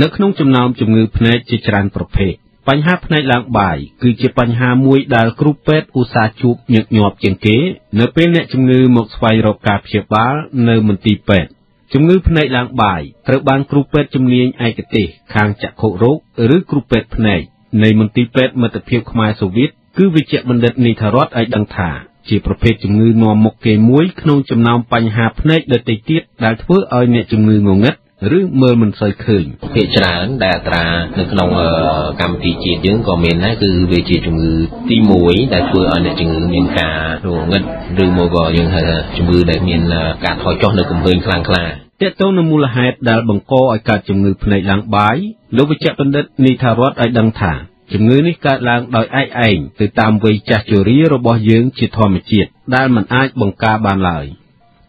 នៅក្នុងចំណោមជំងឺភ្នែកជាច្រើនប្រភេទបញ្ហាភ្នែកឡើងបាយគឺជាបញ្ហាមួយដែលគ្រូពេទ្យឧស្សាហ៍ជួបញឹកញាប់ជាងគេនៅពេលអ្នកជំងឺមកស្វែងរកការព្យាបាលនៅមន្ទីរពេទ្យជំងឺភ្នែកឡើងបាយត្រូវបានគ្រូពេទ្យជំនាញឯកទេសខាងចក្ខុរោគឬគ្រូពេទ្យភ្នែកនៃមន្ទីរពេទ្យមិត្តភាពខ្មែរសូវៀតគឺវិជ្ជបណ្ឌិតនីថារតឲ្យដឹងថាជាប្រភេទជំងឺនាំមុខគេមួយក្នុងចំណោមបញ្ហាភ្នែកដទៃទៀតដែលធ្វើឲ្យអ្នកជំងឺងងឹត ឬមើលមិនសូវឃើញភាគច្រើនដែលអត្រានៅក្នុងកម្មវិធីជាតិយើងក៏មានដែរគឺវាជាជំងឺទី1ដែលធ្វើឲ្យអ្នកជំងឺមានការរងឹតឬមកក៏យើងហៅថាជំងឺដែលមានការថយចុះនៅកម្ពើងខ្លាំងខ្លាតកតងនឹងមូលហេតុដែលបង្កឲ្យកើតជំងឺភ្នែកឡើងបាយលោកវិជ្ជបណ្ឌិតនីថារតឲ្យដឹងថាជំងឺនេះកើតឡើងដោយឯកឯងទៅតាមវ័យចាស់ជរារបស់យើងជាធម្មជាតិដែលមិនអាចបង្ការបានឡើយ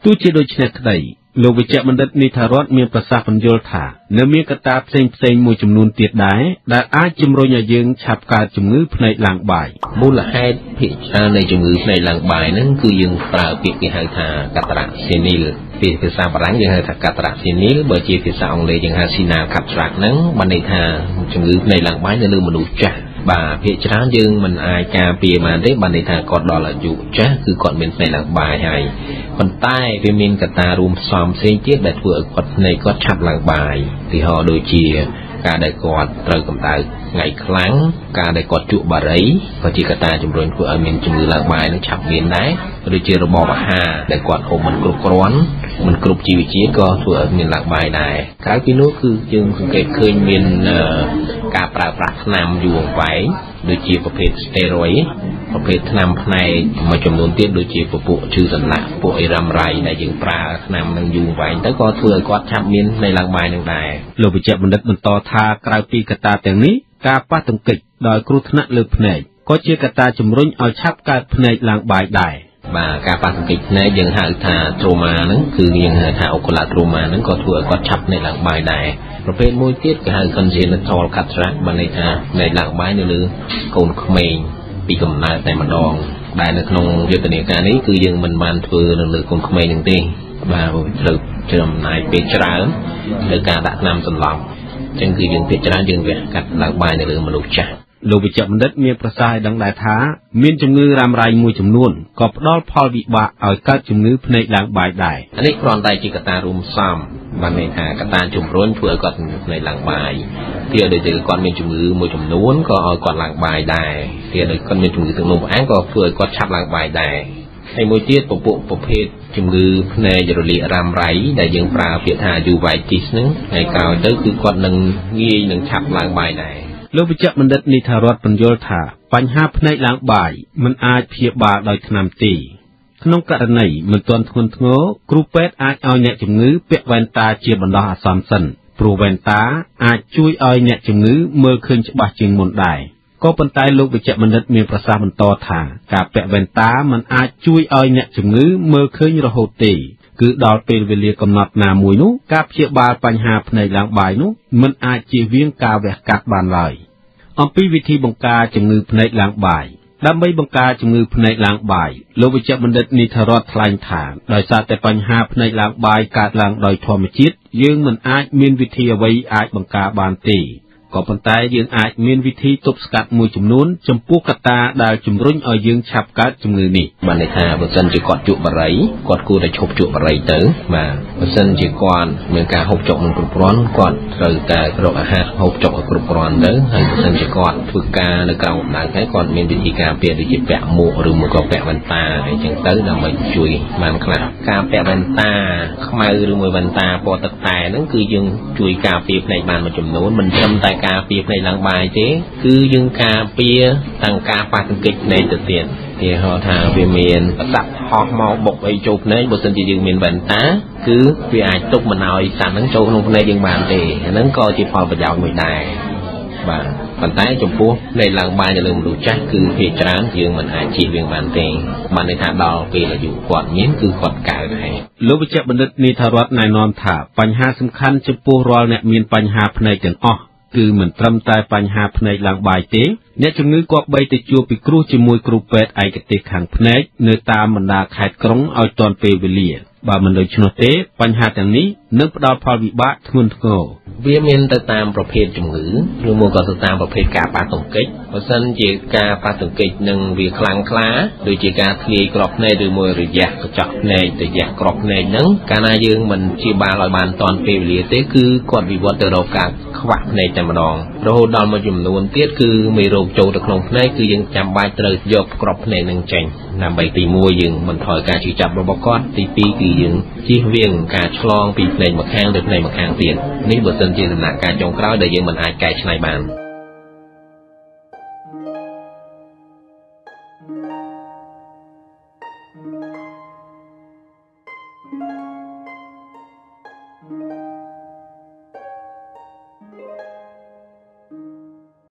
ទោះជាដូច្នេះក្តី លោកវិជ្ជបណ្ឌិតនីថារតមានប្រសាសន៍បញ្យល់ថានៅមានកត្តាផ្សេងផ្សេងមួយចំនួនទៀតដែរដែលអាចជំរុញឲ្យយើងឆាប់កើតជំងឺភ្នែកឡើងបាយមូលហេតុភាគច្រើននៃជំងឺភ្នែកឡើងបាយហ្នឹងគឺយើងប្រើពាក្យគេហៅថាកាតារ៉ាសេនីលពីភាសាបារាំងយើងហៅថាកាតារ៉ាសេនីលបើជាភាសាអង់គ្លេសយើងហៅស៊ីណាកាត្រាក់ហ្នឹងបានន័យថាជំងឺភ្នែកឡើងបាយនៅលើមនុស្សចាស់ បាទភាគច្រើនយើងមិនអាចការពារបានទេបានន័យថាគាត់ដល់អាយុចាស់គឺគាត់មានភ្នែកឡើងបាយហើយប៉ុន្តែវាមានកត្តារួមផ្សំផ្សេងទៀតដែលធ្វើឲ្យគាត់ភ្នែកគាត់ឆាប់ឡើងបាយទីហោដូចជាការដែលគាត់ត្រូវកម្ដៅថ្ងៃខ្លាំងការដែលគាត់ជក់បារីក៏ជាកត្តាជំរុញធ្វើឲ្យមានជំងឺឡើងបាយនឹងឆាប់មានដែរឬជារបបអាហារដែលគាត់ហូបមិនគ្រប់គ្រាន់ មិនគ្រប់ជីវជាតិក៏ធ្វើឲ្យមានឡើងបាយដែរក្រៅពីនោះគឺយើងសង្កេតឃើញមានការប្រើប្រាស់ថ្នាំយូរអង្វែងដូចជាប្រភេទ steroid ប្រភេទថ្នាំផ្នែកមួយចំនួនទៀតដូចជាពពួកឈឺសន្លាក់ពួកអេរ៉ាំរ៉ៃដែលយើងប្រើថ្នាំនឹងយូរវែងទៅក៏ធ្វើឲ្យគាត់ឆាប់មាននៃឡើងបាយនឹងដែរលោកវិជ្ជបណ្ឌិតបន្តថាក្រៅពីកត្តាទាំងនេះការប៉ះទង្គិចដោយគ្រោះថ្នាក់លើភ្នែកក៏ជាកត្តាជំរុញឲ្យឆាប់កើតភ្នែកឡើងបាយដែរ បាទការប៉ះទង្គិចភ្នែកយើងហៅថា trauma ហ្នឹងគឺយើងហៅថា ocular trauma ហ្នឹងក៏ធ្វើឲ្យគាត់ឆាប់ភ្នែកឡើងបាយដែរប្រភេទមួយទៀតគេហៅ congenital cataract បានន័យថាភ្នែកឡើងបាយនៅលើកូនក្មេងពីកំណើតតែម្ដងដែលនៅក្នុងយុទ្ធនាការនេះគឺយើងមិនបានធ្វើនៅលើកូនក្មេងនឹងទេបាទត្រូវចំណាយពេលច្រើនលើការដាក់ថ្នាំសន្លប់អញ្ចឹងគឺយើងពេលច្រើនយើងវះកាត់ឡើងបាយនៅលើមនុស្សចាស់ លោកវិជ្ជបណ្ឌិតមានប្រសាសន៍ឲ្យដឹងដែរថាមានជំងឺរ៉ាំរ៉ៃមួយចំនួនក៏ផ្ដល់ផលវិបាកឲ្យកើតជំងឺភ្នែកឡើងបាយដែរនេះគ្រាន់តែជាកត្តារួមផ្សំបានន័យថាកត្តាជំរុញធ្វើឲ្យគាត់ភ្នែកឡើងបាយទៀតដូចជាគាត់មានជំងឺមួយចំនួនក៏ឲ្យគាត់ឡើងបាយដែរទៀតដូចគាត់មានជំងឺទឹកនោមផ្អែមក៏ធ្វើឲ្យគាត់ឆាប់ឡើងបាយដែរហើយមួយទៀតពពួកប្រភេទជំងឺភ្នែករលាករ៉ាំរ៉ៃដែលយើងប្រើពាក្យថា uveitis ហ្នឹងថ្ងៃក្រោយទៅគឺគាត់នឹងងាយនឹងឆាប់ឡើងបាយដែរ លោកវិជ្ជបណ្ឌិតនីថារដ្ឋបញ្យល់ថាបញ្ហាភ្នែកឡើងបាយមិនអាចព្យាបាលដោយថ្នាំទេក្នុងករណីមិនទាន់ធ្ងន់ធ្ងរគ្រូពេទ្យអាចឲ្យអ្នកជំងឺពាក់វ៉ែនតាជាបណ្ដោះអាសន្នសិនព្រោះវ៉ែនតាអាចជួយឲ្យអ្នកជំងឺមើលឃើញច្បាស់ជាងមុនដែរក៏ប៉ុន្តែលោកវិជ្ជបណ្ឌិតមានប្រសាសន៍បន្តថាការពាក់វ៉ែនតាមិនអាចជួយឲ្យអ្នកជំងឺមើលឃើញរហូតទេ គឺដល់ពេលវេលាកំណត់ណាមួយនោះការព្យាបាលបញ្ហាភ្នែកឡើងបាយនោះមិនអាចជៀសវាងការវះកាត់បានឡើយអំពីវិធីបង្ការជំងឺភ្នែកឡើងបាយដើម្បីបង្ការជំងឺភ្នែកឡើងបាយលោកវិជ្ជបណ្ឌិតនីធរតថ្លែងថាដោយសារតែបញ្ហាភ្នែកឡើងបាយកើតឡើងដោយធម្មជាតិយើងមិនអាចមានវិធីអ្វីអាចបង្ការបានទេ ក៏ប៉ុន្តែយើងអាចមានវិធីទប់ស្កាត់មួយចំនួនចំពោះកត្តាដែលជំរុញឲ្យយើងឆាប់កើតជំងឺនេះបានន័យថាបើសិនជាគាត់ជក់បារីគាត់គួរតែឈប់ជក់បារីទៅបាទបើសិនជាគាត់មានការហូបចុកមិនគ្រប់គ្រាន់គាត់ត្រូវតែរកអាហារហូបចុកឲ្យគ្រប់គ្រាន់ទៅហើយបើសិនជាគាត់ធ្វើការនៅក្រៅកម្ដៅហើយគាត់មានវិធីការពារដូចជាពាក់មួកឬមួយក៏ពាក់វ៉ែនតាអីចឹងទៅដើម្បីជួយបានខ្លះការពាក់វ៉ែនតាខ្មៅឬមួយវ៉ែនតាពណ៌ទឹកតែហ្នឹងគឺយើងជួយការពារផ្នែកបានមួយចំនួនមិនត្រឹមតែការពារផ្នែកឡើងបាយទេ គឺយើងការពារទាំងការប៉ះទង្គិចផ្នែកទៅទៀតគេហៅថាវាមានប្រសាប់ហោះមកបុកអីចូលភ្នែកបើសិនជាយើងមានវ៉ែនតា គឺវាអាចទប់មិនឲ្យសត្វហ្នឹងចូលក្នុងភ្នែកយើងបានទេអាហ្នឹងក៏ជាផលប្រយោជន៍មួយដែរបាទប៉ុន្តែចំពោះផ្នែកឡើងបាយនៅលើមនុស្សចាស់គឺភាគច្រើនយើងមិនអាចជៀសវាងបានទេបានន័យថាដល់ពេលអាយុគាត់មានគឺគាត់កើតហើយលោកវិជ្ជបណ្ឌិតនីថារតណែនាំថាបញ្ហាសំខាន់ចំពោះរាល់អ្នកមានបញ្ហាភ្នែកទាំងអស់ គឺមិនត្រឹមតែបញ្ហាភ្នែកឡើងបាយទេ អ្នកជំងឺគប្បីទៅជួបពិគ្រោះជាមួយគ្រូពេទ្យឯកទេសខាងភ្នែកនៅតាមបណ្ដាខេត្តក្រុងឲ្យទាន់ពេលវេលា បើមិនដូច្នោះទេ បញ្ហាទាំងនេះនឹងផ្ដល់ផលវិបាកធ្ងន់ធ្ងរ វាមានទៅតាមប្រភេទជំងឺឬមកក៏ទៅតាមប្រភេទការប៉ះទង្គិចបើសិនជាការប៉ះទង្គិចនឹងវាខ្លាំងក្លាដូចជាការធ្លាយក្របភ្នែកឬមួយរយៈកញ្ចក់ភ្នែករយៈក្របភ្នែកហ្នឹងកាលណាយើងមិនជាបាលឲ្យបានតាន់ពេលវេលាទេគឺគាត់វិវត្តទៅរកការខ្វាក់ភ្នែកតែម្ដងរហូតដល់មួយចំនួនទៀតគឺមេរោគចូលទៅក្នុងភ្នែកគឺយើងចាំបាច់ត្រូវយកក្របភ្នែកនឹងចេញដើម្បីទី1យើងបន្ថយការឈឺចាប់របស់គាត់ទី2គឺយើងជៀសវាងការឆ្លងពីភ្នែកម្ខាងទៅភ្នែកម្ខាងទៀតនេះបើសិនជាដំណាក់កាលចុងក្រោយដែលយើងមិនអាចកែច្នៃបាន